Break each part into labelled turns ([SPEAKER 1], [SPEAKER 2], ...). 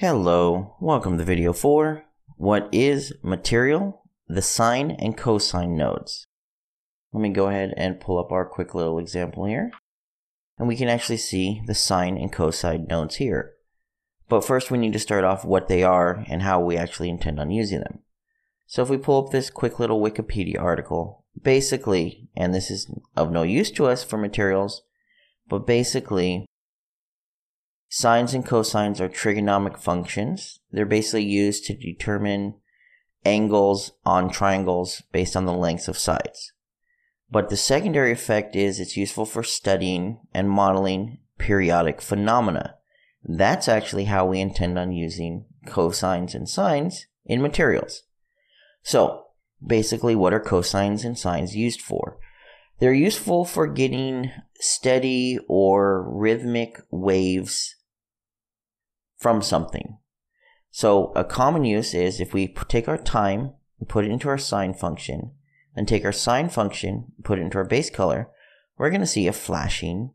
[SPEAKER 1] Hello, welcome to video 4. What is material, the sine and cosine nodes? Let me go ahead and pull up our quick little example here. And we can actually see the sine and cosine nodes here. But first we need to start off what they are and how we actually intend on using them. So if we pull up this quick little Wikipedia article, basically, and this is of no use to us for materials, but basically Sines and cosines are trigonomic functions. They're basically used to determine angles on triangles based on the lengths of sides. But the secondary effect is it's useful for studying and modeling periodic phenomena. That's actually how we intend on using cosines and sines in materials. So, basically, what are cosines and sines used for? They're useful for getting steady or rhythmic waves from something. So a common use is if we take our time and put it into our sine function, and take our sine function, put it into our base color, we're going to see a flashing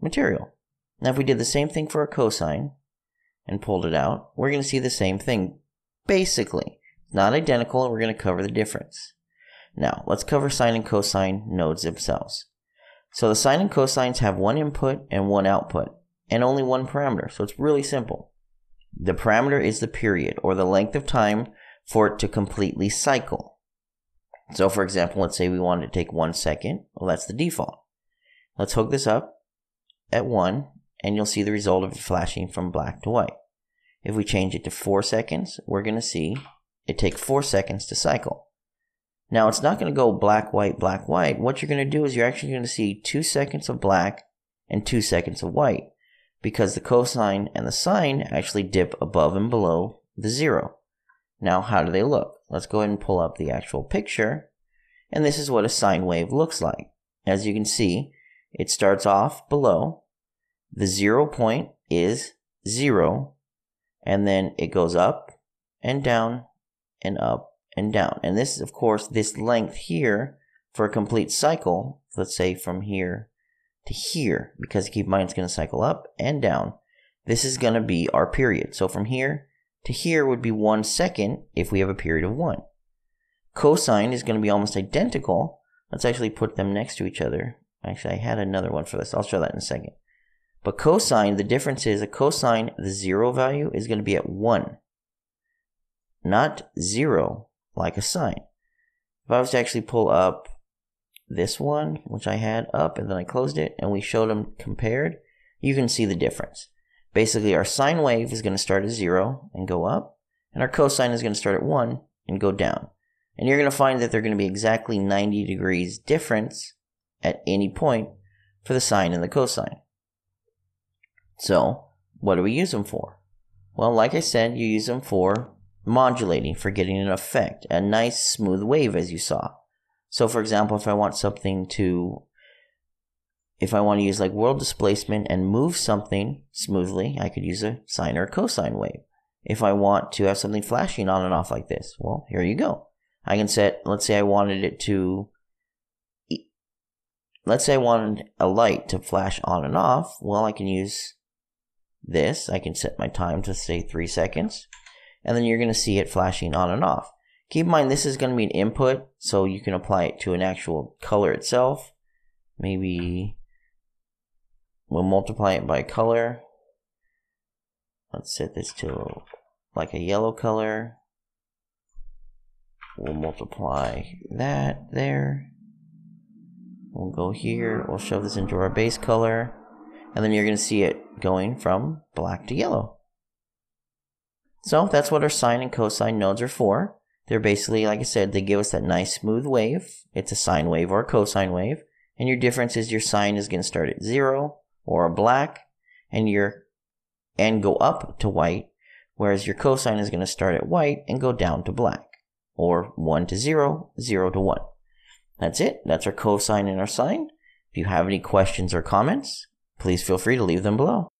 [SPEAKER 1] material. Now if we did the same thing for a cosine and pulled it out, we're going to see the same thing. Basically, not identical, and we're going to cover the difference. Now, let's cover sine and cosine nodes themselves. So the sine and cosines have one input and one output and only one parameter. So it's really simple. The parameter is the period or the length of time for it to completely cycle. So for example, let's say we wanted to take one second. Well, that's the default. Let's hook this up at one and you'll see the result of it flashing from black to white. If we change it to four seconds, we're going to see it take four seconds to cycle. Now it's not going to go black, white, black, white. What you're going to do is you're actually going to see two seconds of black and two seconds of white because the cosine and the sine actually dip above and below the zero. Now, how do they look? Let's go ahead and pull up the actual picture. And this is what a sine wave looks like. As you can see, it starts off below. The zero point is zero. And then it goes up and down and up and down. And this is, of course, this length here for a complete cycle. Let's say from here to here because keep in mind it's going to cycle up and down. This is going to be our period. So from here to here would be one second if we have a period of one. Cosine is going to be almost identical. Let's actually put them next to each other. Actually, I had another one for this. I'll show that in a second. But cosine, the difference is a cosine, the zero value is going to be at one, not zero like a sine. If I was to actually pull up this one, which I had up and then I closed it and we showed them compared, you can see the difference. Basically, our sine wave is going to start at zero and go up, and our cosine is going to start at one and go down. And you're going to find that they're going to be exactly 90 degrees difference at any point for the sine and the cosine. So, what do we use them for? Well, like I said, you use them for modulating, for getting an effect, a nice smooth wave as you saw. So for example, if I want something to, if I want to use like world displacement and move something smoothly, I could use a sine or cosine wave. If I want to have something flashing on and off like this, well, here you go. I can set, let's say I wanted it to, let's say I wanted a light to flash on and off. Well, I can use this. I can set my time to say three seconds. And then you're going to see it flashing on and off. Keep in mind this is going to be an input, so you can apply it to an actual color itself. Maybe we'll multiply it by color. Let's set this to like a yellow color. We'll multiply that there. We'll go here, we'll shove this into our base color, and then you're going to see it going from black to yellow. So that's what our sine and cosine nodes are for. They're basically, like I said, they give us that nice smooth wave. It's a sine wave or a cosine wave. And your difference is your sine is going to start at zero or a black and your and go up to white, whereas your cosine is going to start at white and go down to black, or 1 to 0, 0 to 1. That's it. That's our cosine and our sine. If you have any questions or comments, please feel free to leave them below.